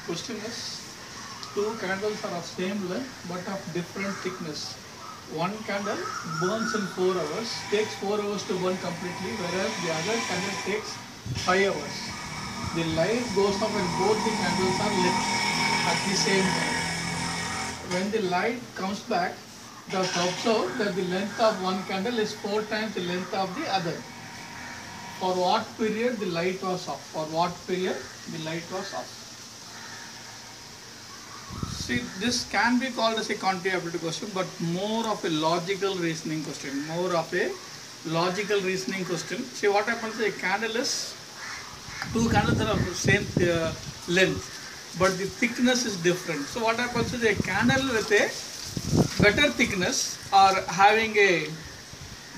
question is two candles are of same length but of different thickness. One candle burns in 4 hours, takes 4 hours to burn completely, whereas the other candle takes 5 hours. The light goes off when both the candles are lit at the same time. When the light comes back, just observe that the length of one candle is 4 times the length of the other. For what period the light was off? For what period the light was off? See, this can be called as a quantitative question, but more of a logical reasoning question. More of a logical reasoning question. See, what happens? A candle is two candles are of the same uh, length, but the thickness is different. So, what happens is a candle with a better thickness or having a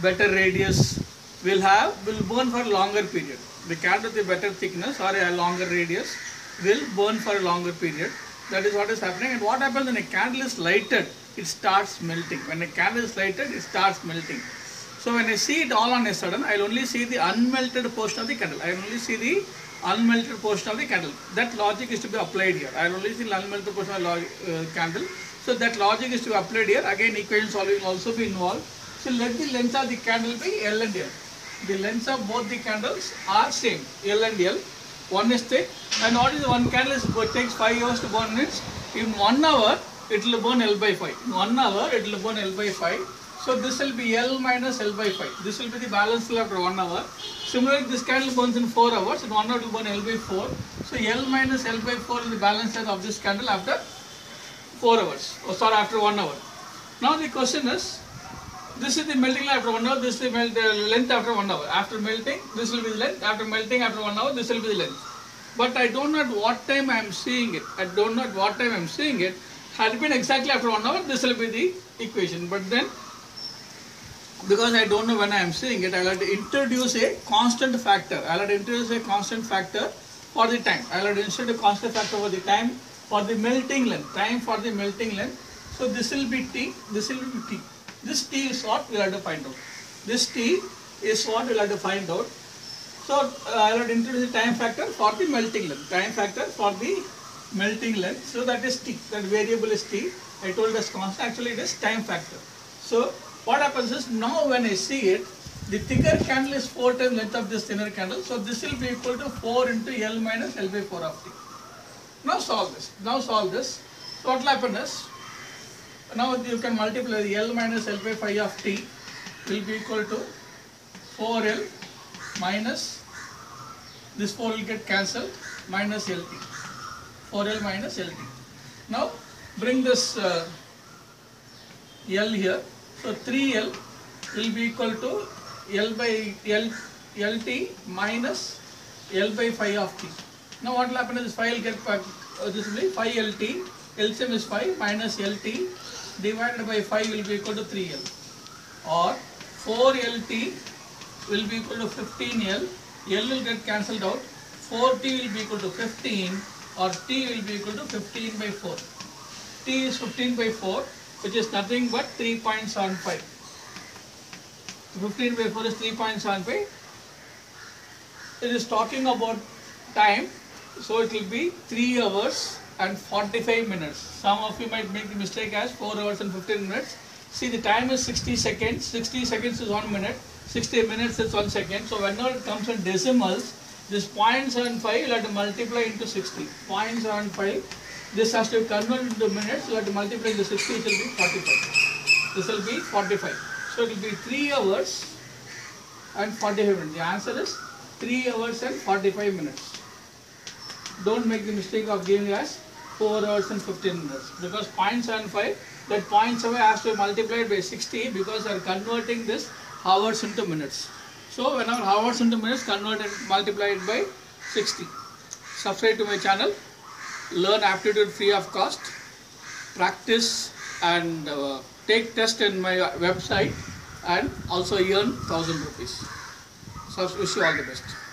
better radius will have will burn for a longer period. The candle with a better thickness or a longer radius will burn for a longer period. That is what is happening. And what happens when a candle is lighted, it starts melting. When a candle is lighted, it starts melting. So when I see it all on a sudden, I'll only see the unmelted portion of the candle. I only see the unmelted portion of the candle. That logic is to be applied here. I'll only see the unmelted portion of the uh, candle. So that logic is to be applied here. Again, equation solving will also be involved. So let the length of the candle be L and L. The lengths of both the candles are same, L and L. One is thick and what is one candle is it takes 5 hours to burn it. In 1 hour, it will burn L by 5. In 1 hour, it will burn L by 5. So this will be L minus L by 5. This will be the balance after 1 hour. Similarly, this candle burns in 4 hours. In 1 hour, will burn L by 4. So L minus L by 4 is the balance of this candle after 4 hours. Or sorry, after 1 hour. Now the question is, this is the melting after 1 hour, this is the melt, uh, length after 1 hour. After melting, this will be the length. After melting after 1 hour, this will be the length. But I don't know at what time I am seeing it. I don't know at what time I am seeing it. Had it been exactly after 1 hour, this will be the equation. But then, because I don't know when I am seeing it, I'll have to introduce a constant factor. I'll have to introduce a constant factor for the time. I'll have to introduce a constant factor for the time for the melting length. Time for the melting length. So this will be T, this will be T. This T is what we'll have to find out. This T is what we'll have to find out. So uh, I'll introduce the time factor for the melting length. Time factor for the melting length. So that is T. That variable is T. I told us constant. Actually it is time factor. So what happens is now when I see it, the thicker candle is 4 times length of this thinner candle. So this will be equal to 4 into L minus L by 4 of T. Now solve this. Now solve this. So what will happen is, now you can multiply the L minus L by 5 of T will be equal to 4L minus, this 4 will get cancelled, minus LT. 4L minus LT. Now bring this uh, L here. So 3L will be equal to L by L, LT minus L by 5 of T. Now what will happen is this 5 will get uh, this will be 5 LT, LCM is 5 minus LT divided by 5 will be equal to 3L or 4LT will be equal to 15L, L will get cancelled out, 4T will be equal to 15 or T will be equal to 15 by 4. T is 15 by 4 which is nothing but 3.75. 15 by 4 is 3.75. It is talking about time so it will be 3 hours and 45 minutes. Some of you might make the mistake as 4 hours and 15 minutes. See the time is 60 seconds. 60 seconds is 1 minute. 60 minutes is 1 second. So whenever it comes in decimals, this 0.75 you'll have to multiply into 60. 0.75. This has to be converted into minutes. You'll have to multiply into 60. It will be 45. This will be 45. So it will be 3 hours and 45 minutes. The answer is 3 hours and 45 minutes don't make the mistake of giving us 4 hours and 15 minutes because 0.75 that 0.7 has to be multiplied by 60 because we are converting this hours into minutes. So whenever hours into minutes converted multiplied by 60. Subscribe to my channel, learn aptitude free of cost, practice and uh, take test in my website and also earn 1000 rupees. So wish you all the best.